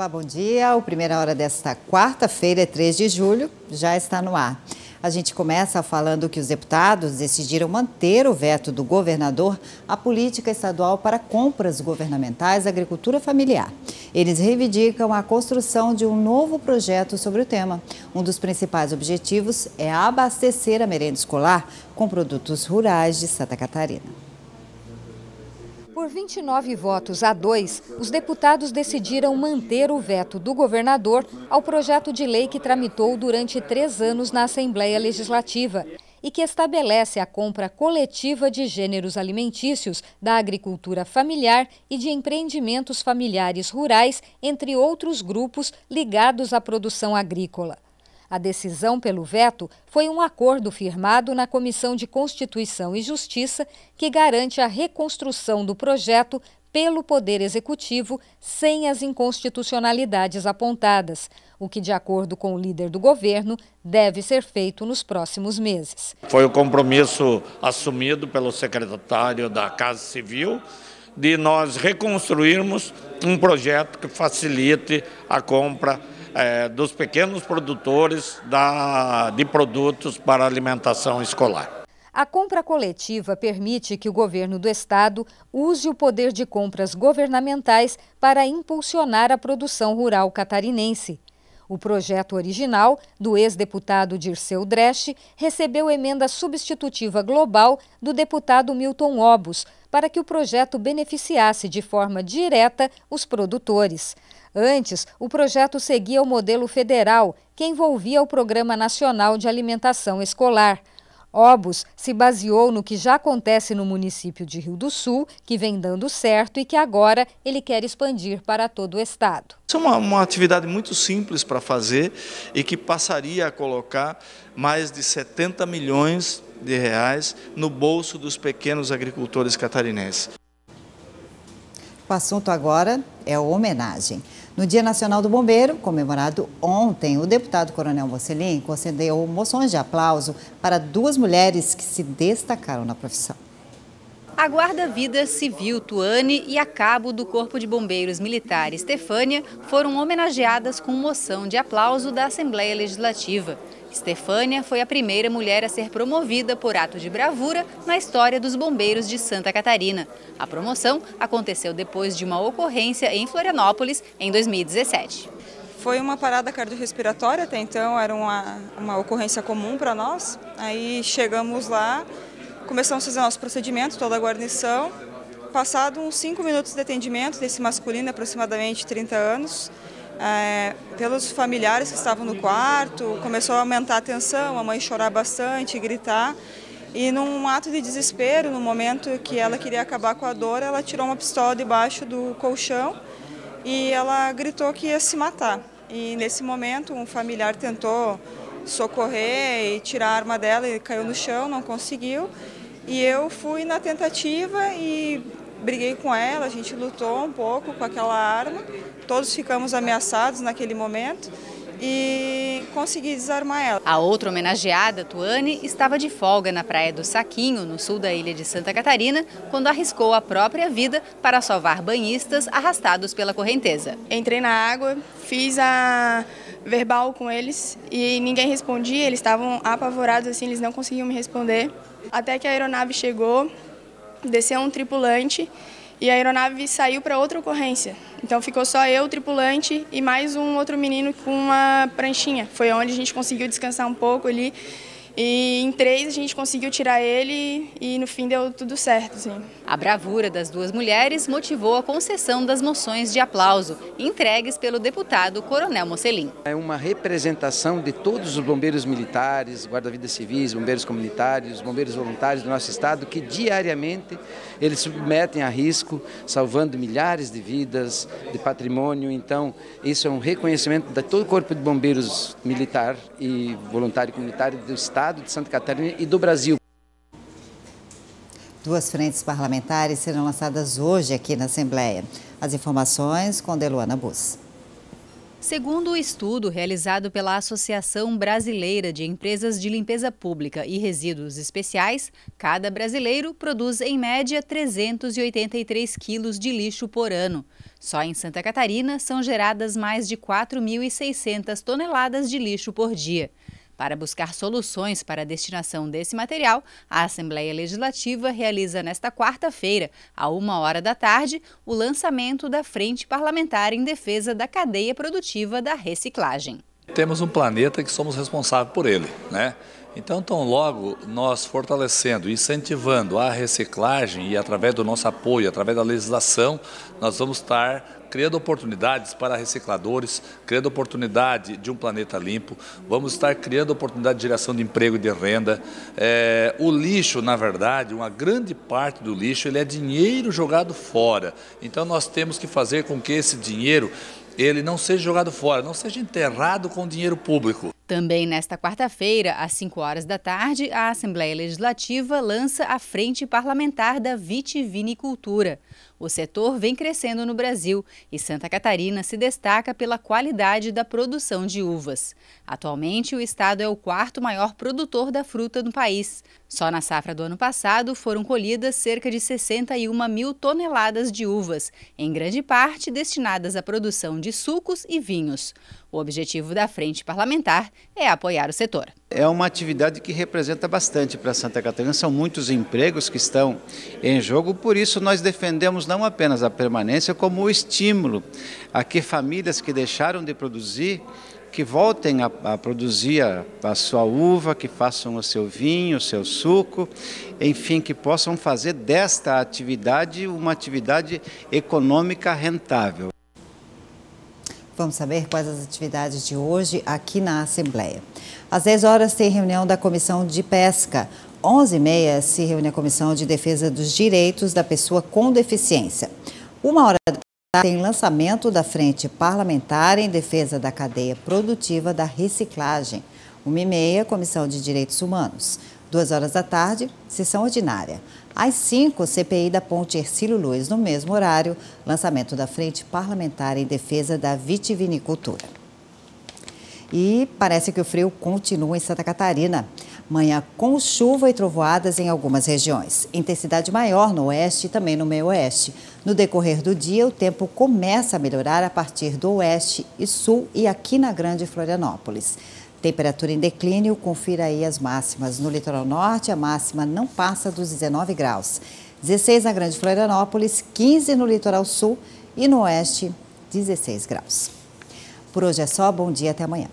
Olá, bom dia. O Primeira Hora desta quarta-feira, 3 de julho, já está no ar. A gente começa falando que os deputados decidiram manter o veto do governador à política estadual para compras governamentais da agricultura familiar. Eles reivindicam a construção de um novo projeto sobre o tema. Um dos principais objetivos é abastecer a merenda escolar com produtos rurais de Santa Catarina. Por 29 votos a 2, os deputados decidiram manter o veto do governador ao projeto de lei que tramitou durante três anos na Assembleia Legislativa e que estabelece a compra coletiva de gêneros alimentícios da agricultura familiar e de empreendimentos familiares rurais, entre outros grupos ligados à produção agrícola. A decisão pelo veto foi um acordo firmado na Comissão de Constituição e Justiça que garante a reconstrução do projeto pelo Poder Executivo sem as inconstitucionalidades apontadas, o que, de acordo com o líder do governo, deve ser feito nos próximos meses. Foi o compromisso assumido pelo secretário da Casa Civil de nós reconstruirmos um projeto que facilite a compra é, dos pequenos produtores da, de produtos para alimentação escolar. A compra coletiva permite que o governo do estado use o poder de compras governamentais para impulsionar a produção rural catarinense. O projeto original, do ex-deputado Dirceu Dresch, recebeu emenda substitutiva global do deputado Milton Obus, para que o projeto beneficiasse de forma direta os produtores. Antes, o projeto seguia o modelo federal, que envolvia o Programa Nacional de Alimentação Escolar. Obus se baseou no que já acontece no município de Rio do Sul, que vem dando certo e que agora ele quer expandir para todo o estado. Isso é uma, uma atividade muito simples para fazer e que passaria a colocar mais de 70 milhões de reais no bolso dos pequenos agricultores catarinenses. O assunto agora é a homenagem. No Dia Nacional do Bombeiro, comemorado ontem, o deputado Coronel Mocelin concedeu moções de aplauso para duas mulheres que se destacaram na profissão. A guarda-vida civil Tuane e a cabo do Corpo de Bombeiros Militar Estefânia foram homenageadas com moção de aplauso da Assembleia Legislativa. Estefânia foi a primeira mulher a ser promovida por ato de bravura na história dos bombeiros de Santa Catarina. A promoção aconteceu depois de uma ocorrência em Florianópolis em 2017. Foi uma parada cardiorrespiratória, até então era uma, uma ocorrência comum para nós. Aí chegamos lá, começamos a fazer nosso procedimento, toda a guarnição. Passado uns 5 minutos de atendimento desse masculino, aproximadamente 30 anos, é, pelos familiares que estavam no quarto, começou a aumentar a tensão, a mãe chorar bastante, gritar. E num ato de desespero, no momento que ela queria acabar com a dor, ela tirou uma pistola debaixo do colchão e ela gritou que ia se matar. E nesse momento um familiar tentou socorrer e tirar a arma dela e caiu no chão, não conseguiu. E eu fui na tentativa e briguei com ela, a gente lutou um pouco com aquela arma, todos ficamos ameaçados naquele momento e consegui desarmar ela. A outra homenageada, Tuane, estava de folga na praia do Saquinho, no sul da ilha de Santa Catarina, quando arriscou a própria vida para salvar banhistas arrastados pela correnteza. Entrei na água, fiz a verbal com eles e ninguém respondia, eles estavam apavorados assim, eles não conseguiam me responder. Até que a aeronave chegou, desceu um tripulante e a aeronave saiu para outra ocorrência. Então ficou só eu, tripulante e mais um outro menino com uma pranchinha. Foi onde a gente conseguiu descansar um pouco ali e em três a gente conseguiu tirar ele e no fim deu tudo certo. Assim. A bravura das duas mulheres motivou a concessão das moções de aplauso, entregues pelo deputado Coronel Mocelin. É uma representação de todos os bombeiros militares, guarda-vidas civis, bombeiros comunitários, bombeiros voluntários do nosso estado, que diariamente eles submetem a risco, salvando milhares de vidas, de patrimônio. Então, isso é um reconhecimento de todo o corpo de bombeiros militar e voluntário comunitário do estado Estado de Santa Catarina e do Brasil. Duas frentes parlamentares serão lançadas hoje aqui na Assembleia. As informações com Deluana Bus. Segundo o estudo realizado pela Associação Brasileira de Empresas de Limpeza Pública e Resíduos Especiais, cada brasileiro produz em média 383 quilos de lixo por ano. Só em Santa Catarina são geradas mais de 4.600 toneladas de lixo por dia. Para buscar soluções para a destinação desse material, a Assembleia Legislativa realiza nesta quarta-feira, à uma hora da tarde, o lançamento da Frente Parlamentar em Defesa da Cadeia Produtiva da Reciclagem. Temos um planeta que somos responsáveis por ele, né? Então, tão logo nós fortalecendo, incentivando a reciclagem e através do nosso apoio, através da legislação, nós vamos estar criando oportunidades para recicladores, criando oportunidade de um planeta limpo, vamos estar criando oportunidade de geração de emprego e de renda. É, o lixo, na verdade, uma grande parte do lixo, ele é dinheiro jogado fora. Então nós temos que fazer com que esse dinheiro ele não seja jogado fora, não seja enterrado com dinheiro público. Também nesta quarta-feira, às 5 horas da tarde, a Assembleia Legislativa lança a Frente Parlamentar da Vitivinicultura. O setor vem crescendo no Brasil e Santa Catarina se destaca pela qualidade da produção de uvas. Atualmente, o estado é o quarto maior produtor da fruta no país. Só na safra do ano passado foram colhidas cerca de 61 mil toneladas de uvas, em grande parte destinadas à produção de sucos e vinhos. O objetivo da frente parlamentar é apoiar o setor. É uma atividade que representa bastante para Santa Catarina, são muitos empregos que estão em jogo, por isso nós defendemos não apenas a permanência, como o estímulo a que famílias que deixaram de produzir que voltem a, a, produzir a, a, sua uva, que façam o seu vinho, o seu suco, enfim, que possam fazer desta atividade uma atividade econômica rentável. Vamos saber quais as atividades de hoje aqui na Assembleia. Às 10 horas tem reunião da Comissão de Pesca. 11h30 se reúne a Comissão de Defesa dos Direitos da Pessoa com Deficiência. Uma hora tem lançamento da Frente Parlamentar em Defesa da Cadeia Produtiva da Reciclagem. 1h30, Comissão de Direitos Humanos. Duas horas da tarde, sessão ordinária. Às 5, CPI da Ponte Ercílio Luz, no mesmo horário, lançamento da Frente Parlamentar em Defesa da Vitivinicultura. E parece que o frio continua em Santa Catarina. Manhã com chuva e trovoadas em algumas regiões. Intensidade maior no oeste e também no meio oeste. No decorrer do dia, o tempo começa a melhorar a partir do oeste e sul e aqui na Grande Florianópolis. Temperatura em declínio, confira aí as máximas. No litoral norte, a máxima não passa dos 19 graus. 16 na Grande Florianópolis, 15 no litoral sul e no oeste, 16 graus. Por hoje é só, bom dia, até amanhã.